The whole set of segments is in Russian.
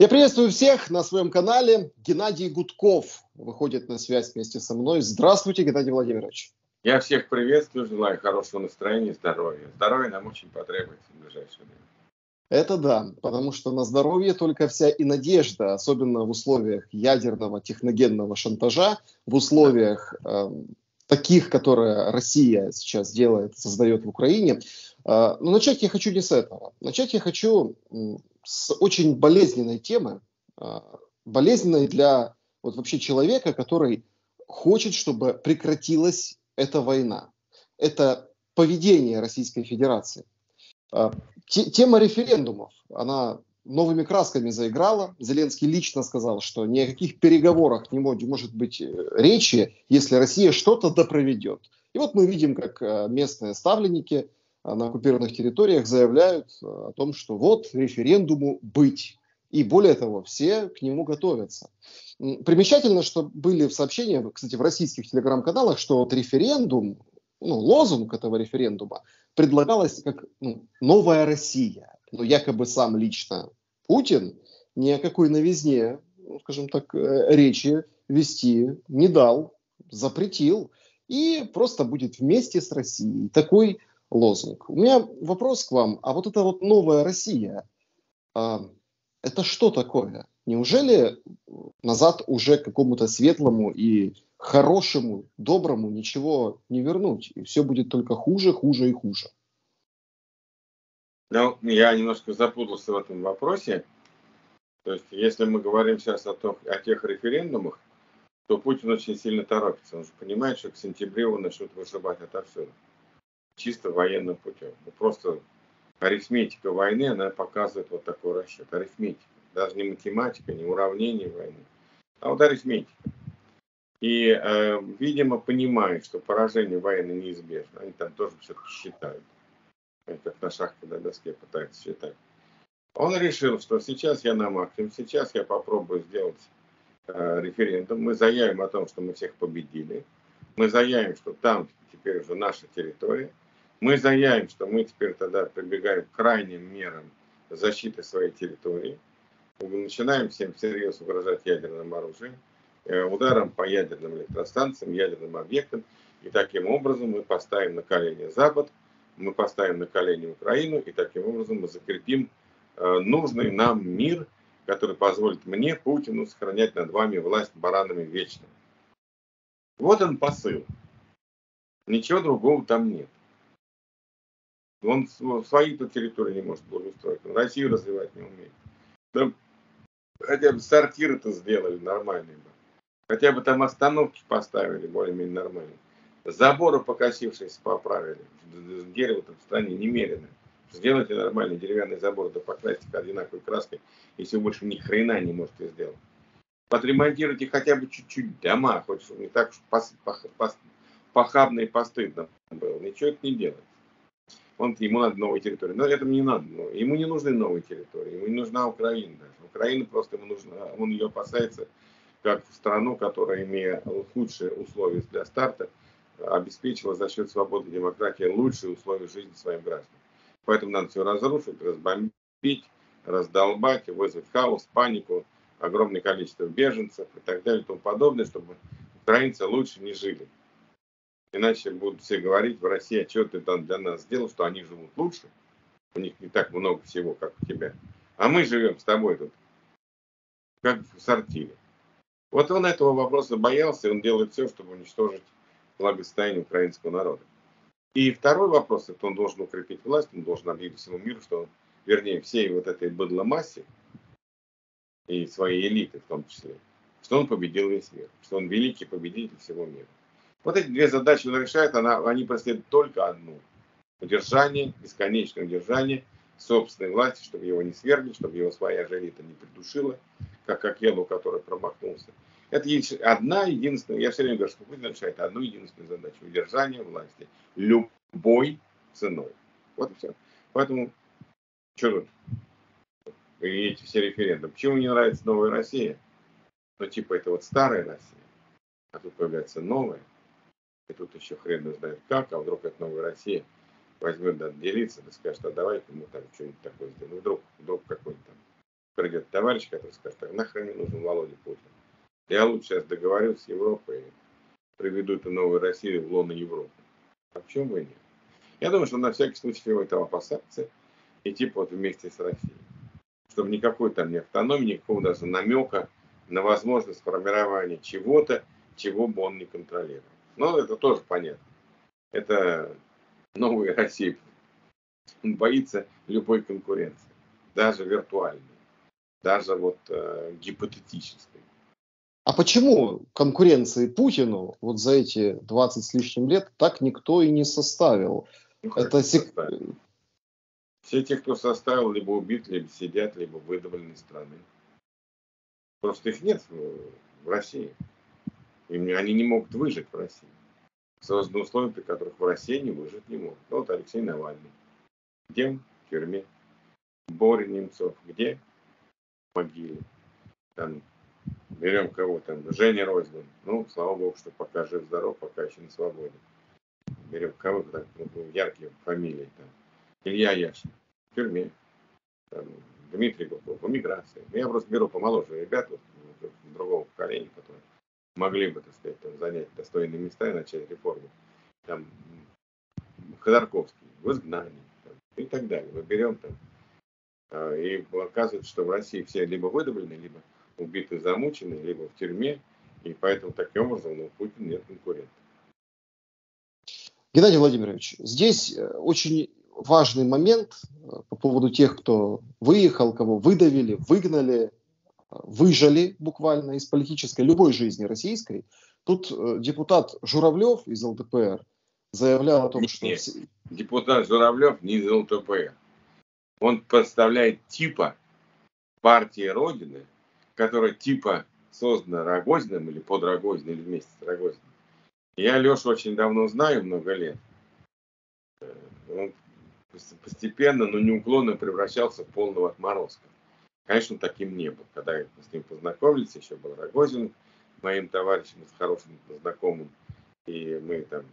Я приветствую всех на своем канале. Геннадий Гудков выходит на связь вместе со мной. Здравствуйте, Геннадий Владимирович. Я всех приветствую, желаю хорошего настроения, здоровья. Здоровье нам очень потребуется в ближайшее время. Это да, потому что на здоровье только вся и надежда, особенно в условиях ядерного техногенного шантажа, в условиях э, таких, которые Россия сейчас делает, создает в Украине. Э, но начать я хочу не с этого. Начать я хочу с очень болезненной темы, а, болезненной для вот вообще человека, который хочет, чтобы прекратилась эта война. Это поведение Российской Федерации. А, тема референдумов, она новыми красками заиграла. Зеленский лично сказал, что ни о каких переговорах не может быть э, речи, если Россия что-то допроведет. И вот мы видим, как э, местные ставленники – на оккупированных территориях заявляют э, о том, что вот референдуму быть. И более того, все к нему готовятся. Примечательно, что были в сообщениях, кстати, в российских телеграм-каналах, что вот референдум, ну, лозунг этого референдума предлагалось как ну, «Новая Россия». Но якобы сам лично Путин ни о какой новизне, ну, скажем так, э, речи вести не дал, запретил. И просто будет вместе с Россией. Такой лозунг. У меня вопрос к вам. А вот эта вот новая Россия, а, это что такое? Неужели назад уже какому-то светлому и хорошему, доброму ничего не вернуть? И все будет только хуже, хуже и хуже. Ну, я немножко запутался в этом вопросе. То есть, если мы говорим сейчас о, том, о тех референдумах, то Путин очень сильно торопится. Он же понимает, что к сентябрю он начнет вышибать отовсюду чисто военным путем. Ну, просто арифметика войны, она показывает вот такой расчет. Арифметика. Даже не математика, не уравнение войны, а вот арифметика. И, э, видимо, понимает, что поражение военное неизбежно. Они там тоже все-таки считают. Они как на шахматной доске пытаются считать. Он решил, что сейчас я на максимум, сейчас я попробую сделать э, референдум. Мы заявим о том, что мы всех победили. Мы заявим, что там теперь уже наша территория. Мы заявим, что мы теперь тогда прибегаем к крайним мерам защиты своей территории. Начинаем всем всерьез угрожать ядерным оружием, э, ударом по ядерным электростанциям, ядерным объектам. И таким образом мы поставим на колени Запад, мы поставим на колени Украину, и таким образом мы закрепим э, нужный нам мир, который позволит мне, Путину, сохранять над вами власть баранами вечно. Вот он посыл. Ничего другого там нет. Он свою-то территорию не может благоустроить, он Россию развивать не умеет. Там хотя бы сортиры это сделали нормальные бы. Хотя бы там остановки поставили более-менее нормальные. Заборы покосившиеся поправили. Дерево-то в стране немерено. Сделайте нормальный деревянный забор, да покрасьте одинаковой краской, если больше ни хрена не можете сделать. Подремонтируйте хотя бы чуть-чуть дома, хоть не так уж пос, пох, пос, похабно и постыдно было. Ничего это не делает он, ему надо новая территория. Но это не надо. Но ему не нужны новые территории. Ему не нужна Украина даже. Украина просто ему нужна, он ее опасается как страну, которая, имея худшие условия для старта, обеспечила за счет свободы и демократии лучшие условия жизни своим гражданам. Поэтому надо все разрушить, разбомбить, раздолбать, вызвать хаос, панику, огромное количество беженцев и так далее и тому подобное, чтобы украинцы лучше не жили. Иначе будут все говорить в России, а что ты там для нас сделал, что они живут лучше. У них не так много всего, как у тебя. А мы живем с тобой тут, как в сортире. Вот он этого вопроса боялся, и он делает все, чтобы уничтожить благосостояние украинского народа. И второй вопрос, это он должен укрепить власть, он должен объявить всему миру, что он, вернее, всей вот этой быдломассе и своей элиты в том числе, что он победил весь мир, что он великий победитель всего мира. Вот эти две задачи он решает, она, они преследуют только одну. Удержание, бесконечное удержание собственной власти, чтобы его не свергли, чтобы его своя же элита не придушила, как Акелу, который промахнулся. Это одна единственная, я все время говорю, что Путин решает одну единственную задачу – удержание власти любой ценой. Вот и все. Поэтому, что тут? Эти все референдумы. Почему мне нравится новая Россия? Ну, типа, это вот старая Россия, а тут появляется новая. И тут еще хрен знает как, а вдруг это новая Россия возьмет, да, делиться, да скажет, а давай-ка мы там что-нибудь такое сделаем. Вдруг, вдруг какой-нибудь там придет товарищ, который скажет, так нахрен мне нужен Володя Путин. Я лучше сейчас договорюсь с Европой приведу эту новую Россию в лоно Европы. А почему бы и нет? Я думаю, что на всякий случай его этого опасаться и типа вот вместе с Россией. Чтобы никакой там ни автономии, никакого даже намека на возможность формирования чего-то, чего бы он не контролировал. Но это тоже понятно. Это новая Россия. Он боится любой конкуренции, даже виртуальной, даже вот э, гипотетической. А почему конкуренции Путину вот за эти 20 с лишним лет так никто и не составил? Ну, это сек... Все те, кто составил, либо убит, либо сидят, либо выдавлены из страны. Просто их нет в России. И они не могут выжить в России. Созданы условия, при которых в России не выжить не могут. Ну, вот Алексей Навальный. Где? В тюрьме. Боря Немцов. Где? В могиле. Там берем кого там, Женя Розлин. Ну, слава богу, что пока жив-здоров, пока еще на свободе. Берем кого то ну, яркие фамилии там. Илья Яшин в тюрьме. Там, Дмитрий Гурков в эмиграции. Я просто беру помоложе ребят вот, другого поколения, которые могли бы, так сказать, там, занять достойные места и начать реформу. Там Ходорковский в изгнании там, и так далее. Мы берем там а, и оказывается, что в России все либо выдавлены, либо убиты, замучены, либо в тюрьме, и поэтому таким образом ну, Путин нет конкурента. Геннадий Владимирович, здесь э, очень важный момент э, по поводу тех, кто выехал, кого выдавили, выгнали, выжили буквально из политической любой жизни российской. Тут депутат Журавлев из ЛДПР заявлял о том, нет, что... Нет. Депутат Журавлев не из ЛДПР. Он представляет типа партии Родины, которая типа создана Рогозиным или под Рогозиным, или вместе с Рогозиным. Я Лешу очень давно знаю, много лет. Э, он постепенно, но неуклонно превращался в полного отморозка. Конечно, таким не был. Когда мы с ним познакомились, еще был Рогозин, моим товарищем, с хорошим знакомым, и мы там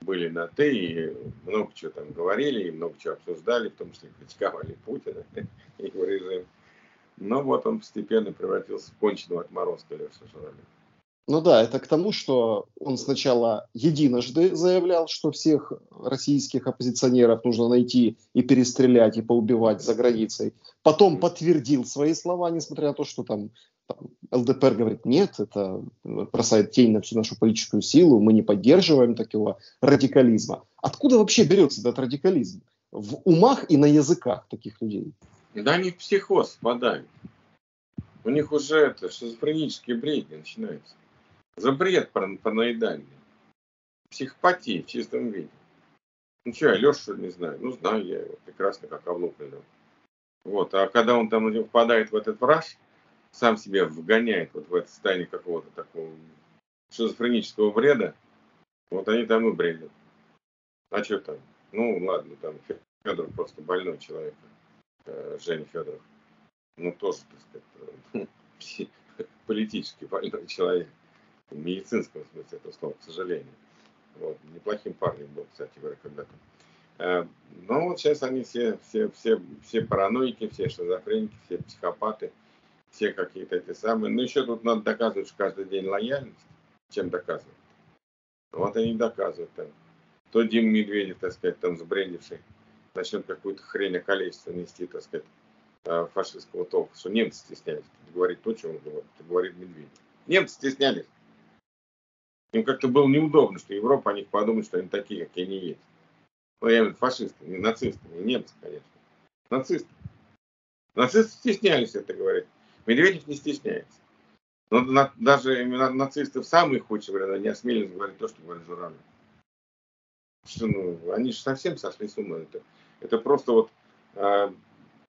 были на «ты», и много чего там говорили, и много чего обсуждали, в том числе критиковали Путина и его режим. Но вот он постепенно превратился в конченого отморозка Леша Журавлев. Ну да, это к тому, что он сначала единожды заявлял, что всех российских оппозиционеров нужно найти и перестрелять, и поубивать за границей. Потом подтвердил свои слова, несмотря на то, что там, там ЛДПР говорит, нет, это бросает тень на всю нашу политическую силу, мы не поддерживаем такого радикализма. Откуда вообще берется этот радикализм? В умах и на языках таких людей? Да они в психоз впадают. У них уже это шизофренические бредни начинаются. За бред параноидальный. Психопатия в чистом виде. Ну что, я Лешу не знаю? Ну, знаю я его прекрасно, как облупленного. Вот. А когда он там впадает в этот враж, сам себя вгоняет вот в это состояние какого-то такого шизофренического бреда, вот они там и бредят. А что там? Ну, ладно, там Федор просто больной человек. Э, Женя Федоров. Ну, тоже, так сказать, политически больной человек. В медицинском смысле этого слова, к сожалению. Вот. Неплохим парнем был, кстати говоря, когда-то. Э, но вот сейчас они все, все, все, все параноики, все шизофреники, все психопаты, все какие-то эти самые. Но еще тут надо доказывать что каждый день лояльность. Чем доказывать? Вот они доказывают там. То Дим Медведев, так сказать, там сбрендивший начнет какую-то хрень о количестве нести, так сказать, э, фашистского толка, что немцы стеснялись говорить то, что он говорит Медведев. Немцы стеснялись. Им как-то было неудобно, что Европа о них подумает, что они такие, какие они есть. Ну, я имею в виду фашисты, не нацисты, не немцы, конечно. Нацисты. Нацисты стеснялись это говорить. Медведев не стесняется. Но на, даже именно нацисты в самые худшие времена не осмелились говорить то, что говорит Журавлев. Что, ну, они же совсем сошли с ума. Это, это просто вот э,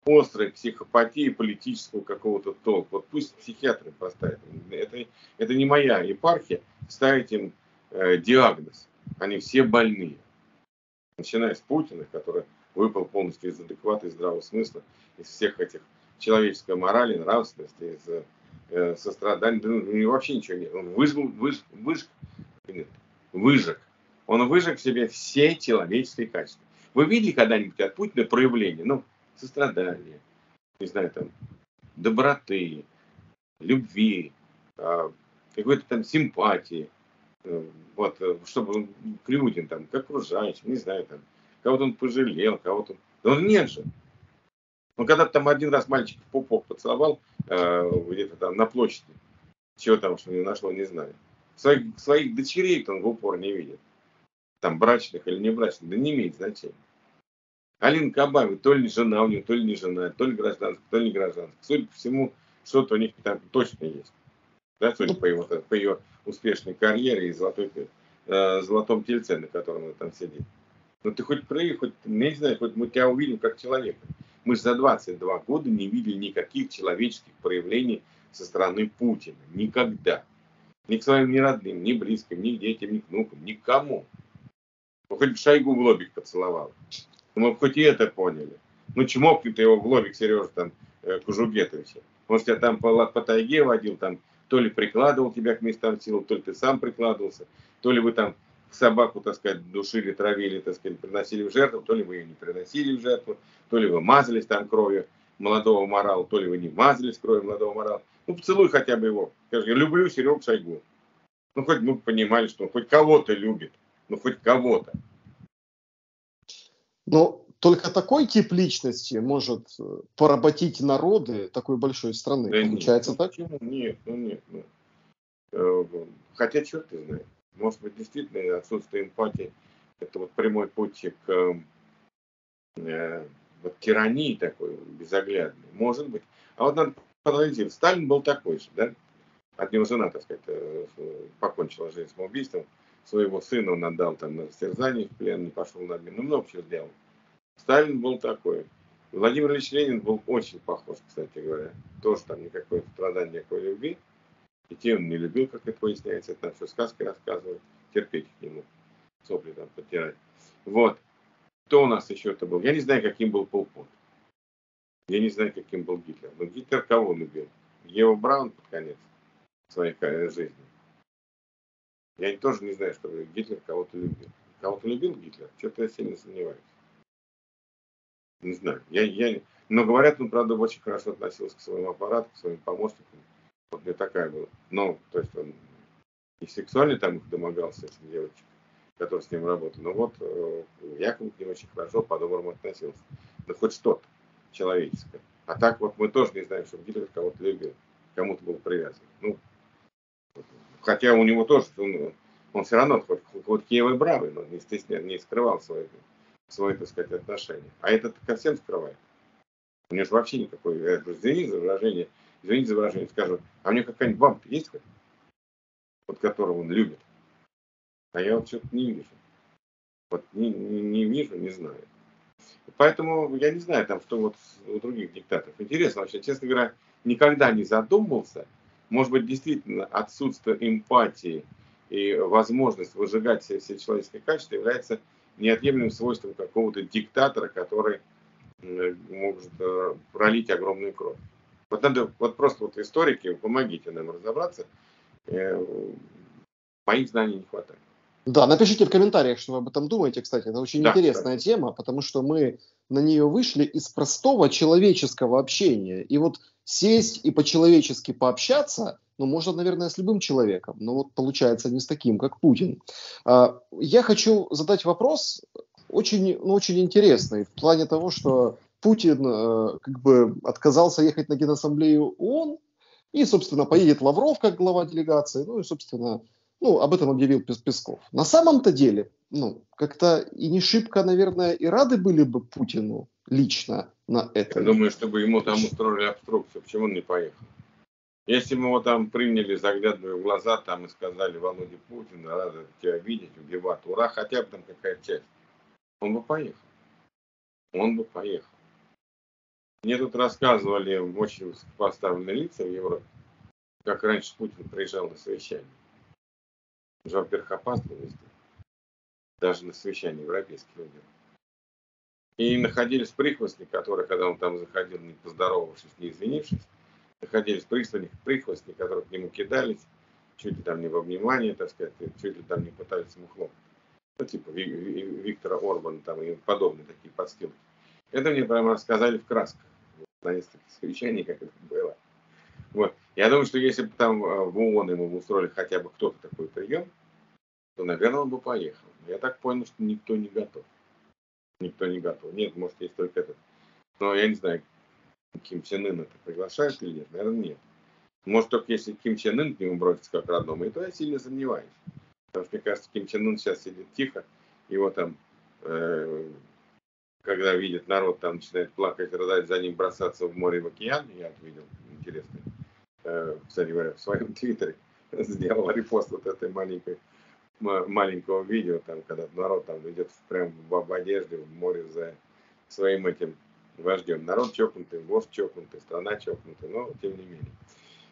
острой психопатии политического какого-то толка. Вот пусть психиатры поставят. Это, это не моя епархия ставить им э, диагноз. Они все больные. Начиная с Путина, который выпал полностью из адеквата, из здравого смысла, из всех этих человеческой морали, нравственности, из э, сострадания. Да, ну, вообще ничего нет. Он выжил, выж, выж, выжег. Он выжег в себе все человеческие качества. Вы видели когда-нибудь от Путина проявление? Ну, сострадание, не знаю, там, доброты, любви, а, какой-то там симпатии, э, вот, э, чтобы к людям, там, к окружающим, не знаю, там, кого-то он пожалел, кого-то... Да он нет же. Он когда-то там один раз мальчик в пупок поцеловал, э, где-то там на площади, чего там, что не нашло, не знаю. Своих, своих дочерей он в упор не видит. Там брачных или не брачных, да не имеет значения. Алина Кабаева, то ли жена у нее, то ли не жена, то ли гражданская, то ли не гражданская. Судя по всему, что-то у них там точно есть. Да, судя по, его, по ее успешной карьере и золотой, э, золотом тельце, на котором она там сидит. Ну ты хоть прыгай, хоть, не знаю, хоть мы тебя увидим как человека. Мы за 22 года не видели никаких человеческих проявлений со стороны Путина. Никогда. Ни к своим ни родным, ни близким, ни к детям, ни к внукам, никому. Ну, хоть Шойгу в лобик поцеловал. Ну, мы бы хоть и это поняли. Ну, чмокни ты его в лобик, Сережа, там, э, Кужугетовича. Он тебя там по, по тайге водил, там, то ли прикладывал тебя к местам сил, то ли ты сам прикладывался, то ли вы там собаку, так сказать, душили, травили, так сказать, приносили в жертву, то ли вы ее не приносили в жертву, то ли вы мазались там кровью молодого морала, то ли вы не мазались кровью молодого морала. Ну, поцелуй хотя бы его. Скажи, я люблю Серегу Шойгу. Ну, хоть мы понимали, что он хоть кого-то любит. Ну, хоть кого-то. Но только такой тип личности может э, поработить народы такой большой страны. Да Получается нет, так? Почему? Нет, ну нет. Ну. Э, хотя, черт ты знаешь. Может быть, действительно отсутствие эмпатии – это вот прямой путь к э, вот тирании такой безоглядной. Может быть. А вот надо проанализировать. Сталин был такой же, да? От него жена, так сказать, э, покончила жизнь самоубийством. Своего сына он отдал там на растерзание в плен, не пошел на обмен. Ну, много чего сделал. Сталин был такой. Владимир Ильич Ленин был очень похож, кстати говоря. Тоже там никакой страдания, никакой любви. Те он не любил, как это выясняется. Это нам все сказки рассказывают. Терпеть к нему. Сопли там потирать. Вот. Кто у нас еще это был? Я не знаю, каким был Полпот. Я не знаю, каким был Гитлер. Но Гитлер кого любил? Ева Браун под конец своей жизни. Я тоже не знаю, что Гитлер кого-то любил. Кого-то любил Гитлер? Что-то я сильно сомневаюсь. Не знаю. Я, я... Но говорят, он, правда, очень хорошо относился к своему аппарату, к своим помощникам. Вот мне такая была. Но, то есть он не сексуально там их домогался, этих девочек, которые с ним работали. Но вот э, якобы к ним очень хорошо, по-доброму относился. Да хоть что-то человеческое. А так вот мы тоже не знаем, что Гитлер кого-то любил, кому-то был привязан. Ну, хотя у него тоже, он, он все равно хоть, хоть Киевый бравый, но не стеснял, не скрывал свои, свои, так сказать, отношения. А этот ко всем скрывает. У него же вообще никакой, говорю, извините за выражение, извините за выражение, скажу, а у него какая-нибудь бабка есть хоть? Вот которого он любит. А я вот что-то не вижу. Вот не, не, не вижу, не знаю. Поэтому я не знаю, там, что вот у других диктаторов. Интересно вообще, честно говоря, никогда не задумывался. Может быть, действительно отсутствие эмпатии и возможность выжигать все, все человеческие качества является неотъемлемым свойством какого-то диктатора, который может э, пролить огромную кровь. Вот надо, вот просто вот историки, помогите нам разобраться. Э, моих знаний не хватает. Да, напишите в комментариях, что вы об этом думаете, кстати. Это очень да, интересная да. тема, потому что мы на нее вышли из простого человеческого общения. И вот сесть и по-человечески пообщаться, ну, можно, наверное, с любым человеком, но вот получается не с таким, как Путин. А, я хочу задать вопрос очень, ну, очень интересный в плане того, что Путин э, как бы отказался ехать на Генассамблею ООН, и, собственно, поедет Лавров как глава делегации, ну и, собственно, ну, об этом объявил Песков. На самом-то деле, ну, как-то и не шибко, наверное, и рады были бы Путину лично на это. Я думаю, чтобы ему там устроили обструкцию, почему он не поехал? Если мы его там приняли, заглядывая в глаза там и сказали, Володя Путин, рада тебя видеть, убивать, ура, хотя бы там какая часть, он бы поехал. Он бы поехал. Мне тут рассказывали очень поставленные лица в Европе, как раньше Путин приезжал на совещание. Опасно везде. Даже на совещании европейских лидеров. И находились прихвостни, которые, когда он там заходил, не поздоровавшись, не извинившись, находились прихвостни, прихвостни, которые к нему кидались, чуть ли там не во внимание, так сказать, чуть ли там не пытались ему хлопать. Ну, типа Виктора Орбана там и подобные такие подстилки. Это мне прямо рассказали в красках на несколько совещаний, как это было. Вот. Я думаю, что если бы там э, в ООН ему устроили хотя бы кто-то такой прием, то, наверное, он бы поехал. Я так понял, что никто не готов. Никто не готов. Нет, может, есть только этот. Но я не знаю, Ким Чен Ын это приглашает или нет. Наверное, нет. Может, только если Ким Чен Ын к нему бросится как родному, и то я сильно сомневаюсь. Потому что, мне кажется, Ким Чен Ын сейчас сидит тихо, его там, э, когда видит народ, там начинает плакать, рыдать, за ним бросаться в море, в океан, я это видел, интересно. Э, кстати говоря, в своем твиттере сделал репост вот этой маленькой маленького видео, там, когда народ там идет прям в, одежде в море за своим этим вождем. Народ чокнутый, вождь чокнутый, страна чокнутая, но тем не менее.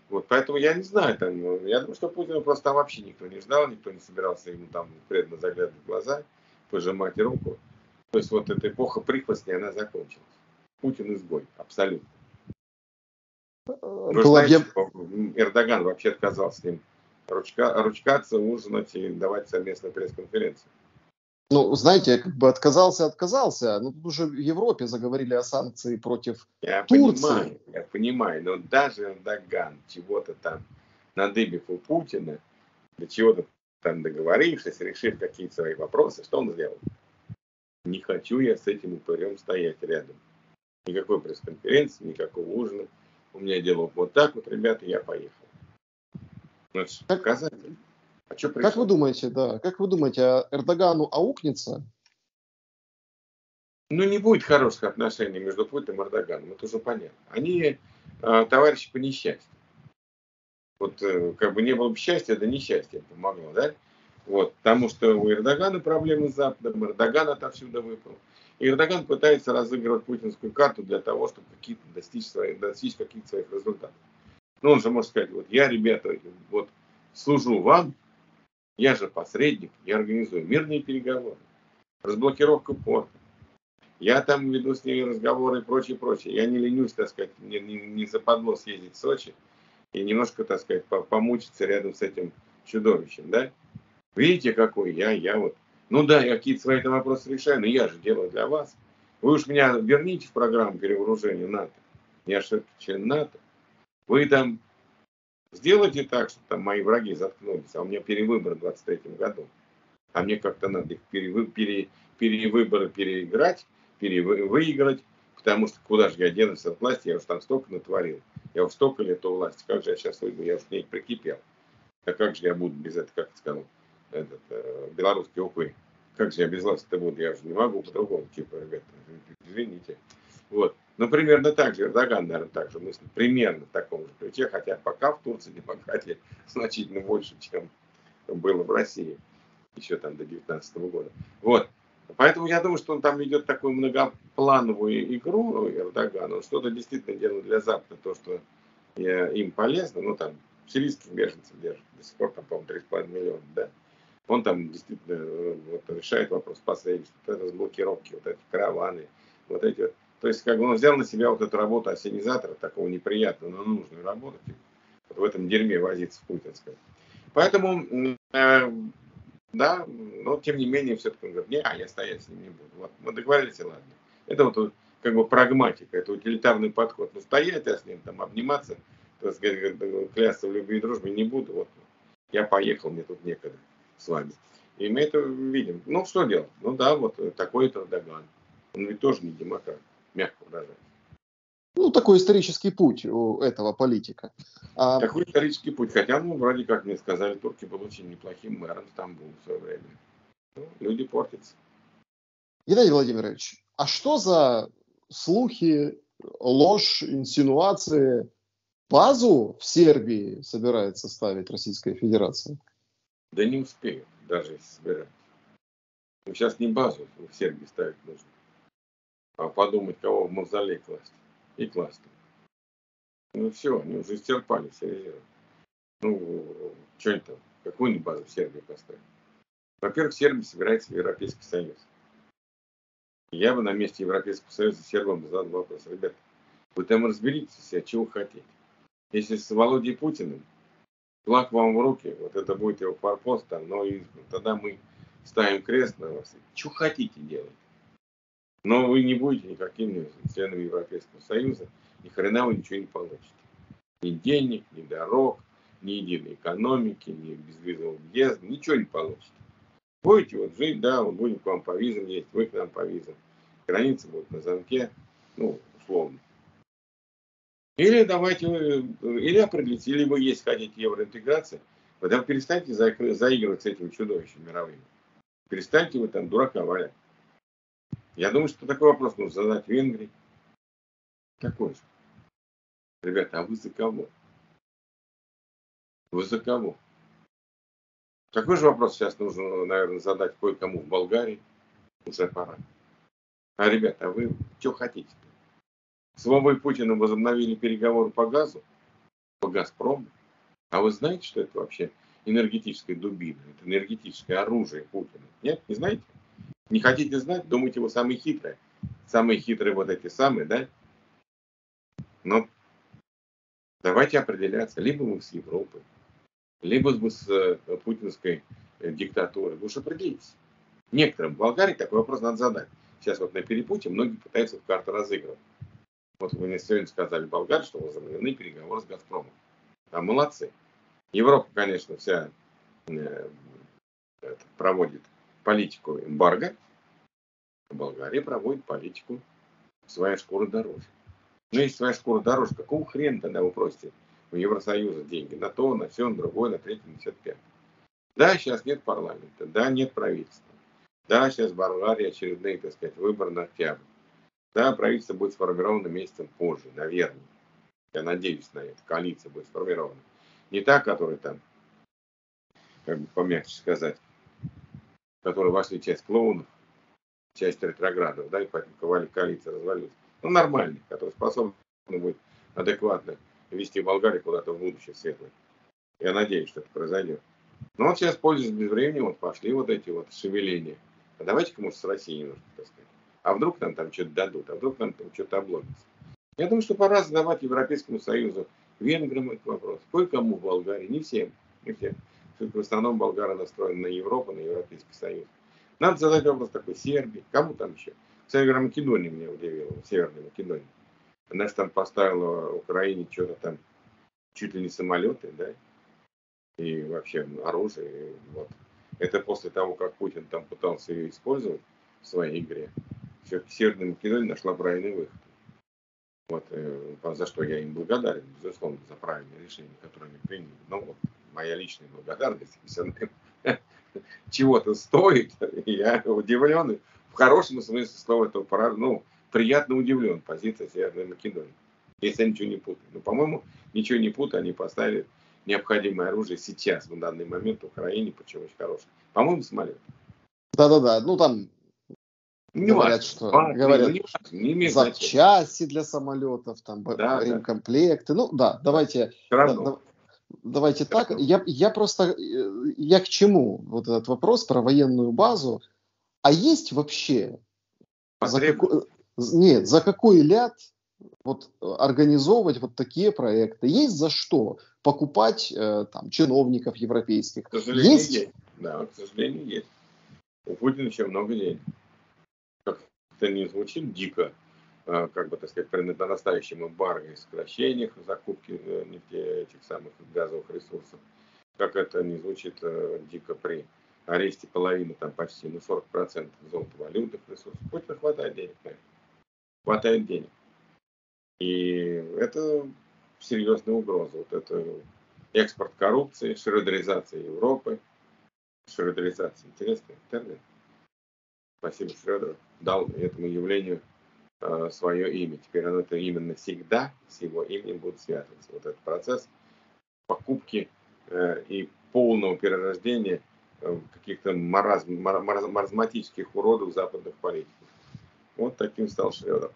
Вот, поэтому я не знаю, там, я думаю, что Путина просто там вообще никто не ждал, никто не собирался ему там преданно заглядывать в глаза, пожимать руку. То есть вот эта эпоха прихвостней, она закончилась. Путин изгой, абсолютно. Вы знаете, Эрдоган вообще отказался с ним ручка, ручкаться, ужинать и давать совместную пресс-конференцию. Ну, знаете, как бы отказался, отказался. Ну, тут уже в Европе заговорили о санкции против я Турции. Понимаю, я понимаю, но даже Эрдоган, чего-то там надыбив у Путина, для чего-то там договорившись, решив какие-то свои вопросы, что он сделал? Не хочу я с этим упырем стоять рядом. Никакой пресс-конференции, никакого ужина. У меня дело вот так вот, ребята, я поехал. Это как, показатель. А что как вы думаете, да, как вы думаете, а Эрдогану аукнется? Ну, не будет хороших отношений между Путиным и Эрдоганом, это уже понятно. Они э, товарищи по несчастью. Вот э, как бы не было бы счастья, да несчастье помогло, да? Вот, потому что у Эрдогана проблемы с Западом, Эрдоган отовсюду выпал. И Эрдоган пытается разыгрывать путинскую карту для того, чтобы какие-то достичь, своих, достичь каких-то своих результатов. Ну, он же может сказать, вот я, ребята, вот служу вам, я же посредник, я организую мирные переговоры, разблокировку порта. Я там веду с ними разговоры и прочее, прочее. Я не ленюсь, так сказать, не, не, не западло съездить в Сочи и немножко, так сказать, помучиться рядом с этим чудовищем, да? Видите, какой я, я вот. Ну да, я какие-то свои вопросы решаю, но я же делаю для вас. Вы уж меня верните в программу перевооружения НАТО. Я же член НАТО. Вы там сделайте так, чтобы там мои враги заткнулись, а у меня перевыборы в 23 году. А мне как-то надо их перевы, пере, перевыборы переиграть, перевыиграть, потому что куда же я денусь от власти, я уж там столько натворил. Я уж столько лет у власти, как же я сейчас выйду, я уж в ней прикипел. А как же я буду без этого, как сказал этот, э, белорусский упырь? Как же я без власти-то буду? Я уже не могу по-другому, типа, ребята, извините. Вот. Ну, примерно так же, Эрдоган, наверное, так же мыслит, примерно в таком же ключе, хотя пока в Турции демократия значительно больше, чем было в России еще там до 19 года. Вот. Поэтому я думаю, что он там ведет такую многоплановую игру, Эрдоган. Он что-то действительно делает для Запада, то, что им полезно. Ну, там, сирийских беженцев держит. До сих пор, там, по-моему, 3,5 миллиона, да. Он там действительно э, вот, решает вопрос посредничества, разблокировки, вот эти караваны, вот эти вот то есть, как бы он взял на себя вот эту работу ассенизатора, такого неприятного, но нужную работу, типа, вот в этом дерьме возиться в путинском. Поэтому, э, да, но тем не менее, все-таки он говорит, не, а я стоять с ним не буду. Вот, мы договорились, и ладно. Это вот как бы прагматика, это утилитарный подход. Ну, стоять я с ним, там, обниматься, так сказать, клясться в любви и дружбе не буду. Вот, я поехал, мне тут некогда с вами. И мы это видим. Ну, что делать? Ну да, вот такой это Эрдоган. Он ведь тоже не демократ мягко выражаясь. Ну, такой исторический путь у этого политика. А... Такой исторический путь. Хотя, ну, вроде как мне сказали, турки был очень неплохим мэром Стамбула в свое время. Ну, люди портятся. Геннадий Владимирович, а что за слухи, ложь, инсинуации базу в Сербии собирается ставить Российская Федерация? Да не успеют, даже если собирают. Ну, сейчас не базу в Сербии ставить нужно подумать, кого в мавзолей класть. И класть. Ну все, они уже исчерпали все резервы. Ну, что это? Какую-нибудь базу в Сербии поставить? Во-первых, Сербия собирается в Европейский Союз. Я бы на месте Европейского Союза сербам задал вопрос. Ребята, вы там разберитесь, а чего хотите. Если с Володей Путиным, флаг вам в руки, вот это будет его форпост, там, но и тогда мы ставим крест на вас. Что хотите делать? Но вы не будете никакими членами Европейского Союза, ни хрена вы ничего не получите. Ни денег, ни дорог, ни единой экономики, ни безвизового въезда, ничего не получите. Будете вот жить, да, мы будем к вам по визам есть, вы к нам по визам. Границы будут на замке, ну, условно. Или давайте, или определите, или вы есть хотите евроинтеграции, вы там перестаньте заигрывать с этими чудовищами мировыми. Перестаньте вы там дурака валять. Я думаю, что такой вопрос нужно задать Венгрии. Какой же? Ребята, а вы за кого? Вы за кого? Такой же вопрос сейчас нужно, наверное, задать кое-кому в Болгарии. Уже пора. А, ребята, а вы что хотите? С Вовой Путиным возобновили переговоры по газу, по Газпрому. А вы знаете, что это вообще энергетическая дубина, это энергетическое оружие Путина? Нет, не знаете? Не хотите знать? Думаете, вы самые хитрые. Самые хитрые вот эти самые, да? Но давайте определяться. Либо мы с Европой, либо с э, путинской э, диктатурой. Вы уж определитесь. Некоторым в Болгарии такой вопрос надо задать. Сейчас вот на перепуте многие пытаются в карту разыгрывать. Вот вы мне сегодня сказали, болгар, что возобновлены переговоры с Газпромом. А молодцы. Европа, конечно, вся э, проводит политику эмбарго, Болгария проводит политику своя шкура дороже. Ну, если своя шкура дороже, какого хрена тогда вы просите у Евросоюза деньги на то, на все, на другое, на третье, на десятое, Да, сейчас нет парламента, да, нет правительства. Да, сейчас в Болгарии очередные, так сказать, выборы на октябрь. Да, правительство будет сформировано месяцем позже, наверное. Я надеюсь на это. Коалиция будет сформирована. Не та, которая там, как бы помягче сказать, которые вошли часть клоунов, часть ретроградов, да, и поэтому коалиция развалилась. Ну, нормальный, который способен будет адекватно вести Болгарию куда-то в будущее светлое. Я надеюсь, что это произойдет. Но вот сейчас, пользуясь безвременем, вот пошли вот эти вот шевеления. А давайте-ка, может, с Россией немножко, так сказать. А вдруг нам там что-то дадут, а вдруг нам там что-то обломится. Я думаю, что пора задавать Европейскому Союзу, венграм этот вопрос. Кое-кому в Болгарии, не всем, не всем. В основном болгары настроены на Европу, на Европейский Союз. Надо задать вопрос такой Сербии, кому там еще. Северная Македония меня удивила, Северная Македония. Она же там поставила Украине что-то там, чуть ли не самолеты, да, и вообще оружие. Вот. Это после того, как Путин там пытался ее использовать в своей игре. Все-таки Северная Македония нашла правильный выход. Вот, э, за что я им благодарен, безусловно, за правильное решение, которое они приняли. Но вот моя личная благодарность, если она чего-то стоит, я удивлен, в хорошем смысле слова этого, ну, приятно удивлен позиция Северной Македонии, если я ничего не путаю. Но, по-моему, ничего не путаю, они поставили необходимое оружие сейчас, в данный момент в Украине, почему очень хорошее. По-моему, самолет. Да-да-да, ну там не говорят, важно. что а, говорят, не, не имеет запчасти для самолетов, там да, ремкомплекты. Да. Ну да, давайте. Да, давайте так. Я, я просто я к чему вот этот вопрос про военную базу. А есть вообще за какой, нет, за какой ляд вот организовывать вот такие проекты? Есть за что покупать э, там чиновников европейских? К сожалению, есть? есть. Да, к сожалению, есть. У Путина еще много денег это не звучит дико, как бы, так сказать, при нарастающем эмбарго и сокращениях закупки э, нефти, этих самых газовых ресурсов, как это не звучит э, дико при аресте половины, там почти, ну, 40% золотовалютных ресурсов. Путина хватает денег на это. Хватает денег. И это серьезная угроза. Вот это экспорт коррупции, шредеризация Европы. Шредеризация. Интересный термин. Спасибо Шредеру дал этому явлению э, свое имя. Теперь оно это именно всегда с его именем будет связываться. Вот этот процесс покупки э, и полного перерождения э, каких-то маразм, маразм, маразматических уродов западных политиков. Вот таким стал Шредер.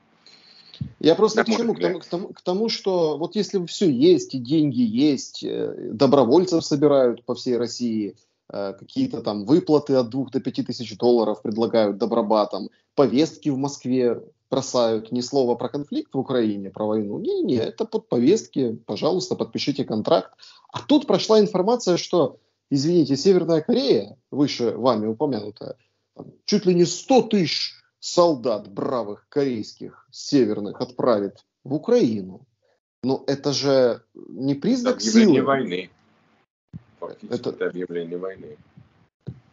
Я просто к чему? К тому, к, тому, к тому, что вот если все есть, и деньги есть, э, добровольцев собирают по всей России – Э, какие-то там выплаты от 2 до 5 тысяч долларов предлагают добробатам, повестки в Москве бросают, ни слова про конфликт в Украине, про войну. Не-не, это под повестки, пожалуйста, подпишите контракт. А тут прошла информация, что, извините, Северная Корея, выше вами упомянутая, чуть ли не 100 тысяч солдат бравых корейских северных отправит в Украину, ну это же не признак это силы. войны. Фактически это, это объявление войны.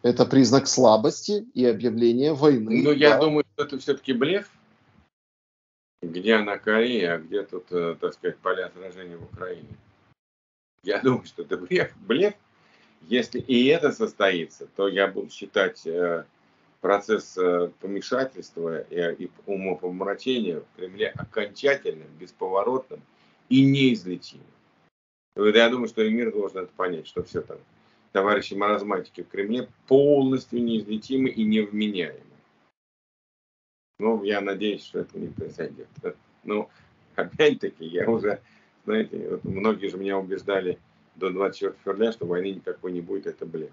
Это признак слабости и объявление войны. Ну, да. я думаю, что это все-таки блеф. Где она Корея, а где тут, э, так сказать, поля сражений в Украине. Я думаю, что это блеф. блеф. Если и это состоится, то я буду считать э, процесс э, помешательства и умопомрачения в Кремле окончательным, бесповоротным и неизлечимым. Я думаю, что и мир должен это понять, что все там товарищи маразматики в Кремле полностью неизлечимы и невменяемы. Ну, я надеюсь, что это не произойдет. Но, опять-таки, я уже, знаете, вот многие же меня убеждали до 24 февраля, что войны никакой не будет, это блеф.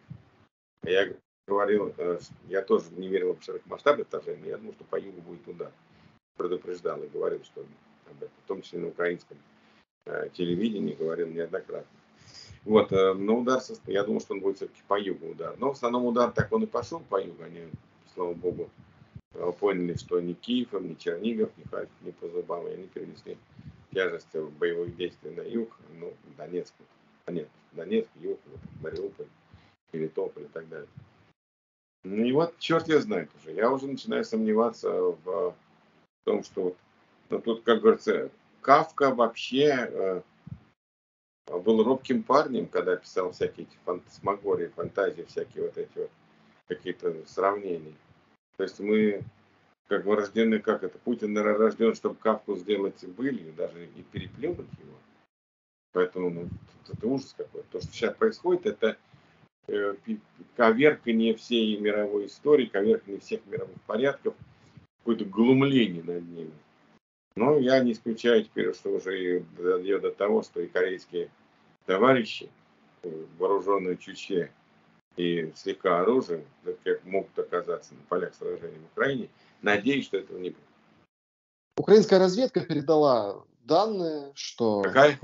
А я говорил, э, я тоже не верил в широкомасштабное вторжение, но я думал, что по югу будет удар. Предупреждал и говорил, что об этом, в том числе на украинском э, телевидении, говорил неоднократно. Вот, э, на удар, я думал, что он будет все-таки по югу удар. Но в основном удар так он и пошел по югу. Они, слава богу, поняли, что ни Киев, ни Чернигов, ни Харьков, ни по зубам. Они перенесли тяжесть боевых действий на юг, ну, Донецк, нет, Донецк, юг, Мариуполь, Мелитополь и так далее. Ну и вот, черт я знает уже. Я уже начинаю сомневаться в том, что вот, ну, тут, как говорится, Кавка вообще э, был робким парнем, когда писал всякие эти фантасмагории, фантазии, всякие вот эти вот какие-то сравнения. То есть мы как бы рождены, как это, Путин, наверное, рожден, чтобы Кавку сделать былью, даже и переплюнуть его. Поэтому ну, это ужас какой-то. То, что сейчас происходит, это э, коверкание всей мировой истории, коверкание всех мировых порядков, какое-то глумление над ними. Но я не исключаю теперь, что уже и дойдет до того, что и корейские товарищи, вооруженные чуче и слегка оружием, как могут оказаться на полях сражений в Украине, надеюсь, что этого не будет. Украинская разведка передала данные, что... Какая?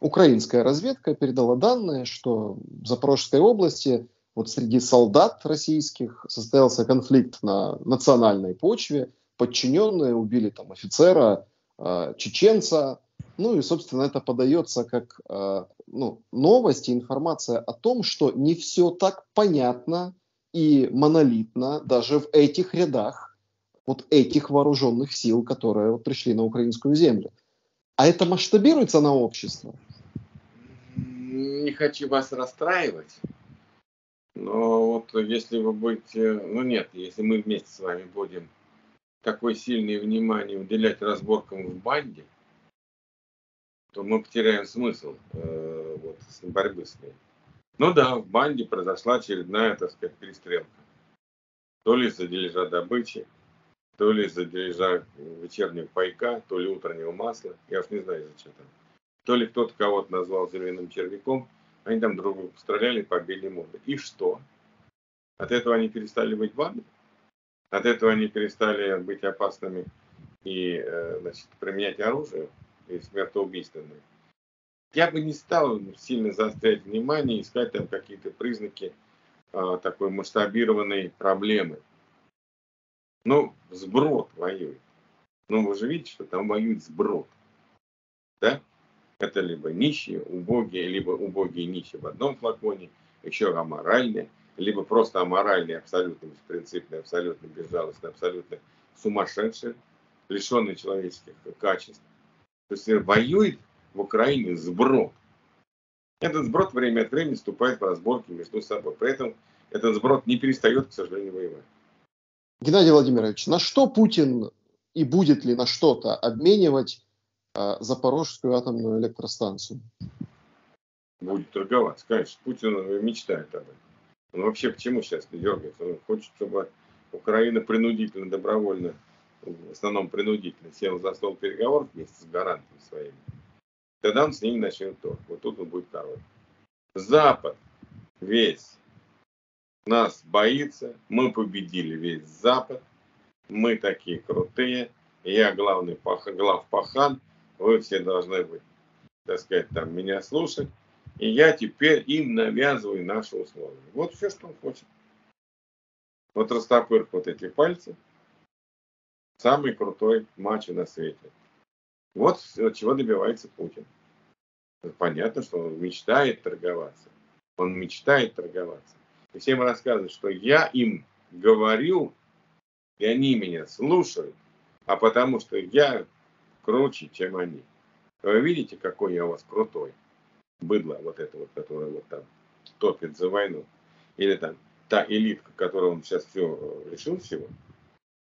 Украинская разведка передала данные, что в Запорожской области вот среди солдат российских состоялся конфликт на национальной почве. Подчиненные убили там офицера, э, чеченца. Ну и, собственно, это подается как э, ну, новость и информация о том, что не все так понятно и монолитно даже в этих рядах вот этих вооруженных сил, которые вот пришли на украинскую землю. А это масштабируется на общество? Не хочу вас расстраивать, но вот если вы будете, ну нет, если мы вместе с вами будем такое сильное внимание уделять разборкам в банде, то мы потеряем смысл э, вот, борьбы с ней. Ну да, в банде произошла очередная, так сказать, перестрелка. То ли из-за дележа добычи, то ли из-за дележа вечернего пайка, то ли утреннего масла. Я уж не знаю, из-за чего там. То ли кто-то кого-то назвал зеленым червяком. Они там друг друга постреляли, побили морды. И что? От этого они перестали быть бандой? От этого они перестали быть опасными и э, значит, применять оружие? И смертоубийственные. Я бы не стал сильно заострять внимание, искать там какие-то признаки а, такой масштабированной проблемы. Ну, сброд воюет. Ну, вы же видите, что там воюет сброд. Да? Это либо нищие, убогие, либо убогие нищие в одном флаконе, еще аморальные, либо просто аморальные, абсолютно беспринципные, абсолютно безжалостные, абсолютно сумасшедшие, лишенные человеческих качеств. То есть воюет в Украине сброд. Этот сброд время от времени вступает в разборки между собой. Поэтому этот сброд не перестает, к сожалению, воевать. Геннадий Владимирович, на что Путин и будет ли на что-то обменивать э, Запорожскую атомную электростанцию? Будет торговаться, конечно. Путин мечтает об этом. Он вообще почему сейчас не дергается? Он хочет, чтобы Украина принудительно, добровольно в основном принудительно, сел за стол переговоров вместе с гарантами своими, тогда он с ними начнет торг. Вот тут он будет король. Запад весь нас боится, мы победили весь Запад, мы такие крутые, я главный пах, глав пахан, вы все должны быть, так сказать, там меня слушать, и я теперь им навязываю наши условия. Вот все, что он хочет. Вот растопырк вот эти пальцы – Самый крутой матч на свете. Вот чего добивается Путин. Понятно, что он мечтает торговаться. Он мечтает торговаться. И всем рассказывает, что я им говорю, и они меня слушают, а потому что я круче, чем они. Вы видите, какой я у вас крутой? Быдло вот это вот, которое вот там топит за войну. Или там та элитка, которая он сейчас все решил всего.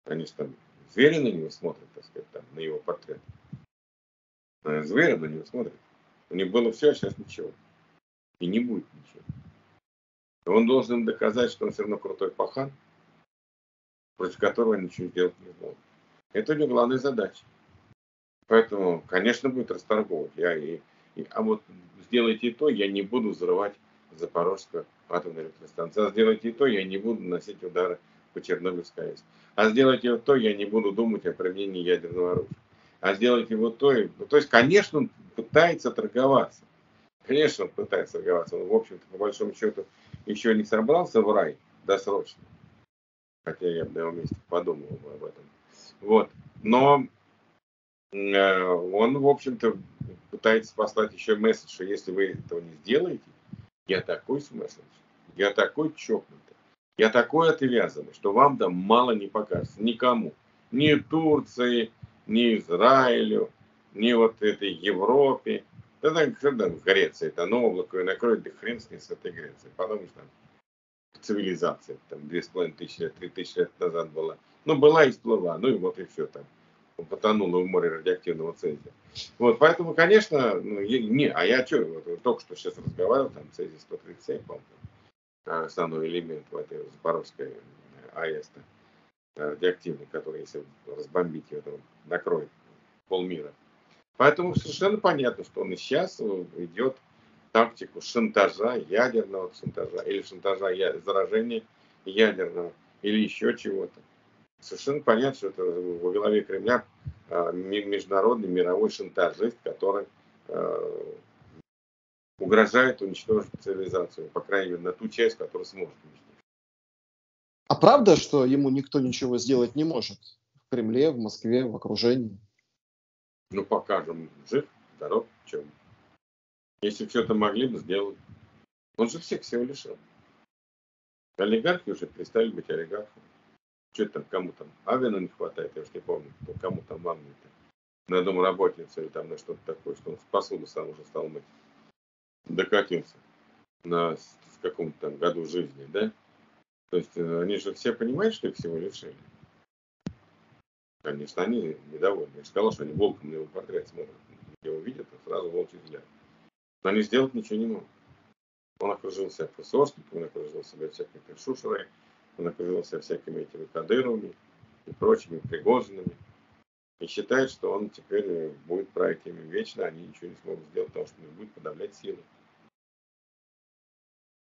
Они же там звери на него смотрят, так сказать, там, на его портрет. Звери на него смотрят. У них было все, а сейчас ничего. И не будет ничего. Он должен доказать, что он все равно крутой пахан, против которого ничего сделать не смогут. Это у него главная задача. Поэтому, конечно, будет расторговывать. Я и, и, а вот сделайте то, я не буду взрывать Запорожскую атомную электростанцию. А сделайте то, я не буду наносить удары по Чернобыльской АЭС. А сделайте вот то, я не буду думать о применении ядерного оружия. А сделайте вот то. И... То есть, конечно, он пытается торговаться. Конечно, он пытается торговаться. Он, в общем-то, по большому счету, еще не собрался в рай досрочно. Хотя я бы на его месте подумал об этом. Вот. Но э, он, в общем-то, пытается послать еще месседж, что если вы этого не сделаете, я такой сумасшедший, я такой чокнутый, я такой отвязанный, что вам там мало не покажется. Никому. Ни Турции, ни Израилю, ни вот этой Европе. Да там, когда в Греции, это ну, облако и накроет, да хрен с ней с этой Грецией. Потому что там цивилизация, там, две с половиной тысячи лет, три тысячи лет назад была. Ну, была и всплыла, ну и вот и все там. Потонула в море радиоактивного цезия. Вот, поэтому, конечно, ну, не, а я что, вот, только что сейчас разговаривал, там, цезий 137, по-моему, основной элемент в этой Запорожской э, АЭС, радиоактивный, который, если разбомбить его, то накроет полмира. Поэтому совершенно понятно, что он и сейчас идет тактику шантажа, ядерного шантажа, или шантажа заражения ядерного, или еще чего-то. Совершенно понятно, что это во главе Кремля международный мировой шантажист, который угрожает уничтожить цивилизацию, по крайней мере, на ту часть, которая сможет уничтожить. А правда, что ему никто ничего сделать не может? В Кремле, в Москве, в окружении? Ну, покажем, жив, здоров, чем. Если что-то могли бы, сделать. Он же всех всего лишил. Олигархи уже перестали быть олигархами. Что там, кому там Авина не хватает, я уж не помню, кто, кому там в Англии на домработницу или там на что-то такое, что он посуду сам уже стал мыть. Докатился на каком-то там году жизни, да? То есть э, они же все понимают, что их всего лишили. Конечно, они недовольны. Я же сказал, что они волком на его портрет смотрят. Его видят, а сразу волчий взгляд. Но они сделать ничего не могут. Он окружил себя ФСОшниками, он окружил себя всякими шушерой, он окружил себя всякими этими Кадыровыми и прочими Пригожинами. И считает, что он теперь будет править ими вечно, они ничего не смогут сделать, потому что он будет подавлять силы.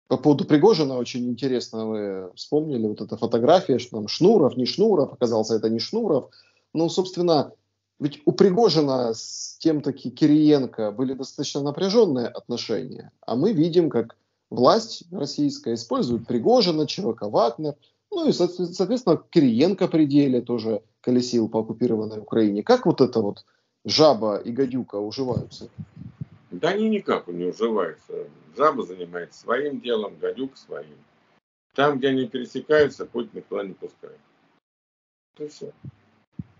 По поводу Пригожина очень интересно, вы вспомнили вот эта фотография, что там Шнуров, не Шнуров, оказался это не Шнуров. Ну, собственно, ведь у Пригожина с тем таки Кириенко были достаточно напряженные отношения, а мы видим, как власть российская использует Пригожина, ЧВК Вагнер, ну и, соответственно, Кириенко при деле тоже колесил по оккупированной Украине. Как вот это вот жаба и гадюка уживаются? Да они никак не уживаются. Жаба занимается своим делом, гадюк своим. Там, где они пересекаются, Путин никуда не пускает. Это все.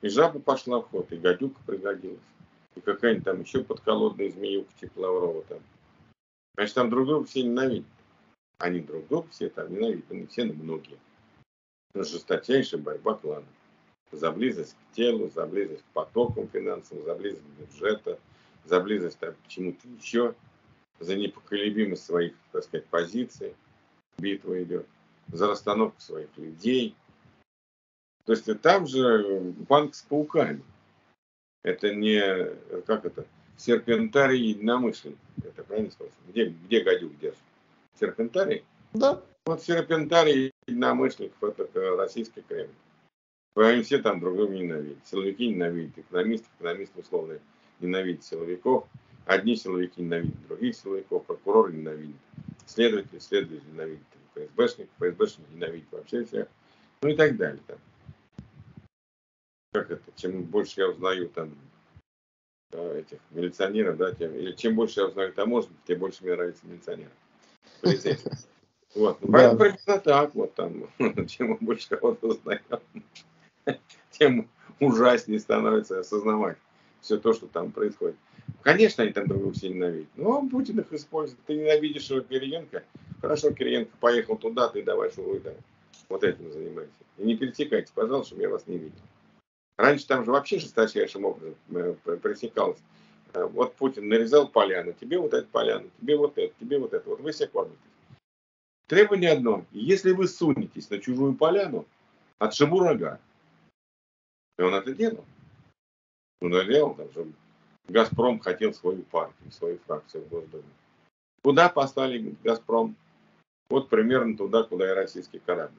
И жаба пошла в ход, и гадюка пригодилась. И какая-нибудь там еще подколодная змеюка типа Лаврова там. Значит, там друг друга все ненавидят. Они друг друга все там ненавидят, они все на многие. Жесточайшая борьба кланов. За близость к телу, за близость к потокам финансовым, за близость к бюджету, за близость там, к чему-то еще, за непоколебимость своих, так сказать, позиций. Битва идет. За расстановку своих людей – то есть там же банк с пауками. Это не, как это, серпентарий единомышленник. Это правильно сказать? Где, где гадюк держит? Серпентарий? Да. Вот серпентарий единомышленников, это российский Кремль. Они все там друг друга ненавидят. Силовики ненавидят экономистов, экономисты условно ненавидят силовиков. Одни силовики ненавидят других силовиков, прокуроры ненавидят. Следователи, следователи ненавидят ФСБшник, ФСБшник ненавидит вообще всех. Ну и так далее. Там. как это, чем больше я узнаю там э, этих милиционеров, да, тем, или чем больше я узнаю таможенников, тем больше мне нравится милиционеров. Вот. Да. Поэтому так вот там, чем мы больше кого-то узнаем, тем ужаснее становится осознавать все то, что там происходит. Конечно, они там друг друга все ненавидят. Но Путин их использует. Ты ненавидишь Кириенко? Хорошо, Кириенко поехал туда, ты давай шуруй там. Вот этим занимайся. И не пересекайте, пожалуйста, чтобы я вас не видел. Раньше там же вообще жесточайшим образом э, пресекалось. Э, вот Путин нарезал поляну, тебе вот эту поляну, тебе вот это, тебе вот это. Вот вы все кормитесь. Требование одно. Если вы сунетесь на чужую поляну, отшибу рога. И он это делал. Он это делал, чтобы Газпром хотел свою партию, свою фракцию в Госдуме. Куда поставили Газпром? Вот примерно туда, куда и российский корабль.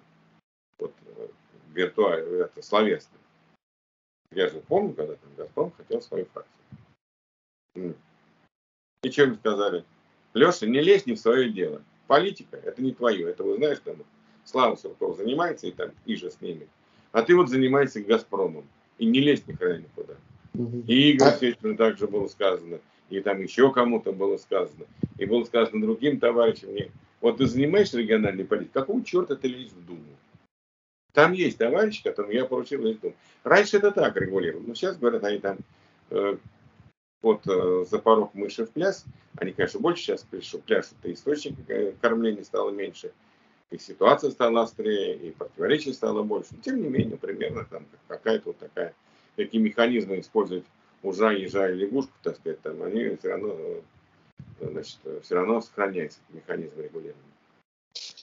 Вот э, виртуально, это словесно. Я же помню, когда там Газпром хотел свою фракцию. И что им сказали? Леша, не лезь не в свое дело. Политика, это не твое. Это вы знаешь, там Слава Сурков занимается и там и же с ними. А ты вот занимаешься Газпромом. И не лезь ни хрена никуда. И Игорь Сечину также было сказано, и там еще кому-то было сказано, и было сказано другим товарищам мне, вот ты занимаешься региональной политикой, какого черта ты лезешь в Думу? Там есть товарищ, которому я поручил лезть в Думу. Раньше это так регулировали, но сейчас, говорят, они там э, вот э, за порог мыши в пляс, они, конечно, больше сейчас пляшут, и источник э, кормления стало меньше, и ситуация стала острее, и противоречий стало больше. Но, тем не менее, примерно там какая-то вот такая какие механизмы используют ужа, ежа и лягушку, так сказать, там, они все равно, значит, все равно сохраняются механизмы регулирования.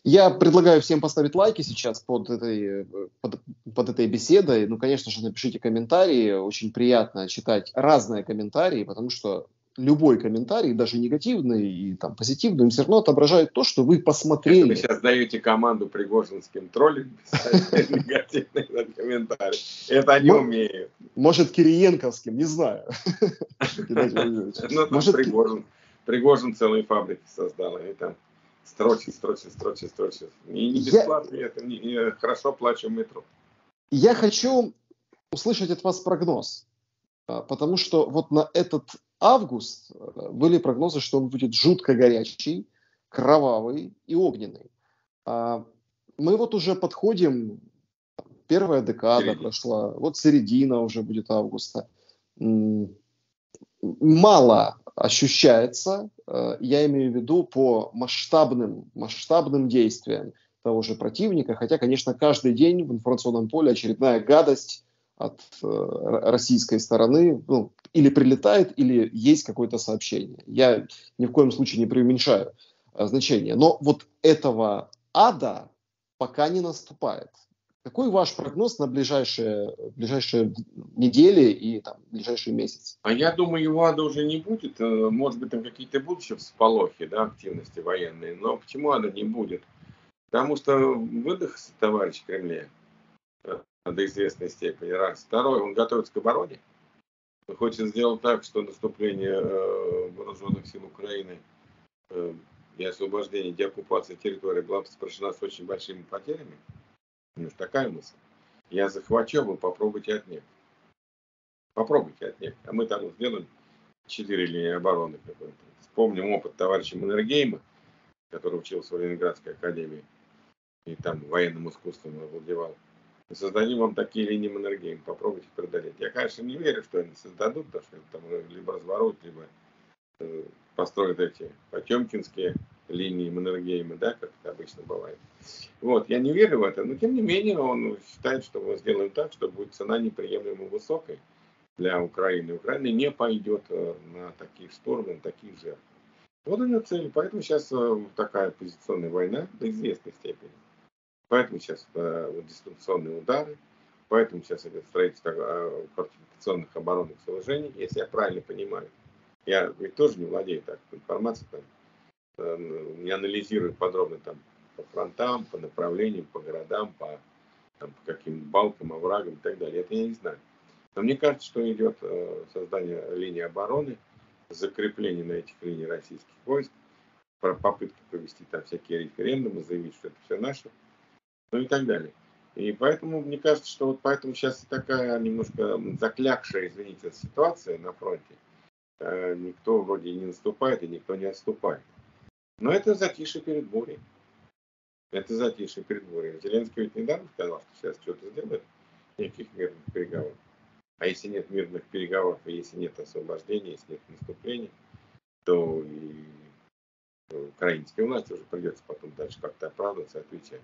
Я предлагаю всем поставить лайки сейчас под этой, под, под этой беседой. Ну, конечно же, напишите комментарии. Очень приятно читать разные комментарии, потому что любой комментарий, даже негативный и там позитивный, он все равно отображает то, что вы посмотрели. Вы сейчас даете команду пригожинским троллям писать негативные комментарии. Это они умеют. Может, Кириенковским, не знаю. Ну, может, Пригожин. Целые фабрики создал. И там строчит, строчит, строчит, строчит. И не бесплатно, это не, хорошо плачу метро. Я хочу услышать от вас прогноз. А, потому что вот на этот август э, были прогнозы, что он будет жутко горячий, кровавый и огненный. А, мы вот уже подходим, первая декада середина. прошла, вот середина уже будет августа. Мало ощущается, э, я имею в виду по масштабным, масштабным действиям того же противника, хотя, конечно, каждый день в информационном поле очередная гадость от э, российской стороны ну, или прилетает, или есть какое-то сообщение. Я ни в коем случае не преуменьшаю э, значение. Но вот этого ада пока не наступает. Какой ваш прогноз на ближайшие, ближайшие недели и там, ближайший месяц? А я думаю, его ада уже не будет. Э, может быть, там какие-то будут еще всполохи, да, активности военные. Но почему ада не будет? Потому что выдох товарищ Кремля до известной степени. Раз. Второе, он готовится к обороне. Он хочет сделать так, что наступление э, вооруженных сил Украины э, и освобождение, деоккупация территории была спрошена с очень большими потерями. Ну, такая мысль. Я захвачу, вы попробуйте отнять. Попробуйте отнять. А мы там сделаем четыре линии обороны. Вспомним опыт товарища Маннергейма, который учился в Ленинградской академии и там военным искусством овладевал и создадим вам такие линии Маннергейма, попробуйте преодолеть. Я, конечно, не верю, что они создадут, потому что там либо разворот, либо э, построят эти потемкинские линии Маннергейма, да, как это обычно бывает. Вот, я не верю в это, но тем не менее он считает, что мы сделаем так, что будет цена неприемлемо высокой для Украины. Украина не пойдет э, на такие штурмы, на такие жертвы. Вот у него цель. Поэтому сейчас э, такая позиционная война до известной степени. Поэтому сейчас э, вот, дистанционные удары, поэтому сейчас идет строительство фортификационных оборонных сооружений, если я правильно понимаю. Я ведь тоже не владею так информацией, не анализирую подробно там по фронтам, по направлениям, по городам, по, там, по каким балкам, оврагам и так далее. Это я не знаю. Но мне кажется, что идет э, создание линии обороны, закрепление на этих линиях российских войск, попытка провести там всякие референдумы, заявить, что это все наше ну и так далее. И поэтому, мне кажется, что вот поэтому сейчас такая немножко заклякшая, извините, ситуация на фронте. Э, никто вроде не наступает и никто не отступает. Но это затишье перед бурей. Это затишье перед бурей. Зеленский ведь недавно сказал, что сейчас что-то сделает, никаких мирных переговоров. А если нет мирных переговоров, и если нет освобождения, если нет наступления, то и украинской власти уже придется потом дальше как-то оправдываться, отвечать.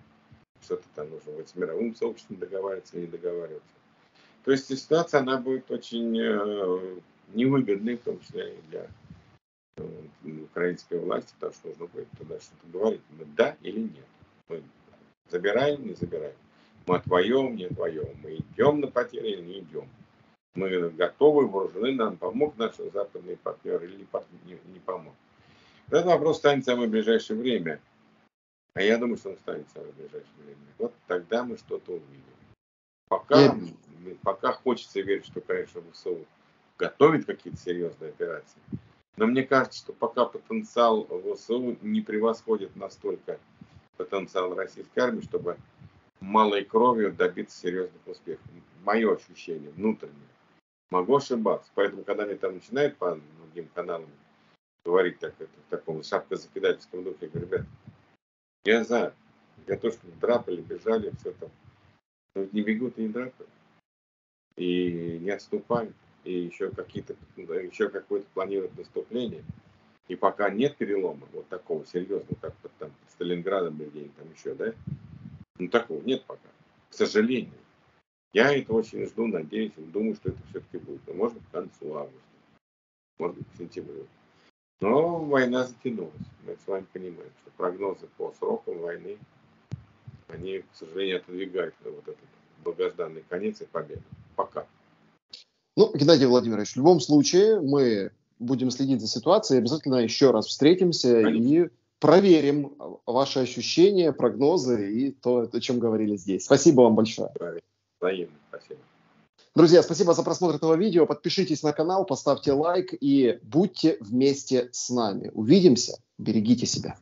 Что-то там нужно будет с мировым сообществом договариваться или договариваться. То есть ситуация, она будет очень э, невыгодной, в том числе и для украинской власти, потому что нужно будет туда что-то говорить. Мы да или нет. Мы забираем, не забираем. Мы отвоем, не отвоем. Мы идем на потери или не идем. Мы готовы, вооружены, нам помог наш западный партнер или не, не помог. Этот вопрос станет в самое ближайшее время. А я думаю, что он станет в самое ближайшее время. Вот тогда мы что-то увидим. Пока, пока хочется верить, что, конечно, ВСУ готовит какие-то серьезные операции. Но мне кажется, что пока потенциал ВСУ не превосходит настолько потенциал российской армии, чтобы малой кровью добиться серьезных успехов. Мое ощущение внутреннее. Могу ошибаться. Поэтому, когда они там начинают по другим каналам говорить так, это, в таком шапкозакидательском духе, я говорю, ребят, я за, я то, что драпали, бежали, все там. Но ведь не бегут и не драпают. И не отступают. И еще какие-то, еще какое-то планируют наступление. И пока нет перелома, вот такого серьезного, как под, там, Сталинградом или где там еще, да, ну такого нет пока, к сожалению. Я это очень жду, надеюсь, думаю, что это все-таки будет. Но может быть к концу августа, может быть к сентябрю. Но война затянулась. Мы с вами понимаем, что прогнозы по срокам войны, они, к сожалению, отодвигают вот этот долгожданный конец и победу. Пока. Ну, Геннадий Владимирович, в любом случае мы будем следить за ситуацией, обязательно еще раз встретимся Конечно. и проверим ваши ощущения, прогнозы и то, о чем говорили здесь. Спасибо вам большое. Взаимно. Спасибо. Друзья, спасибо за просмотр этого видео. Подпишитесь на канал, поставьте лайк и будьте вместе с нами. Увидимся. Берегите себя.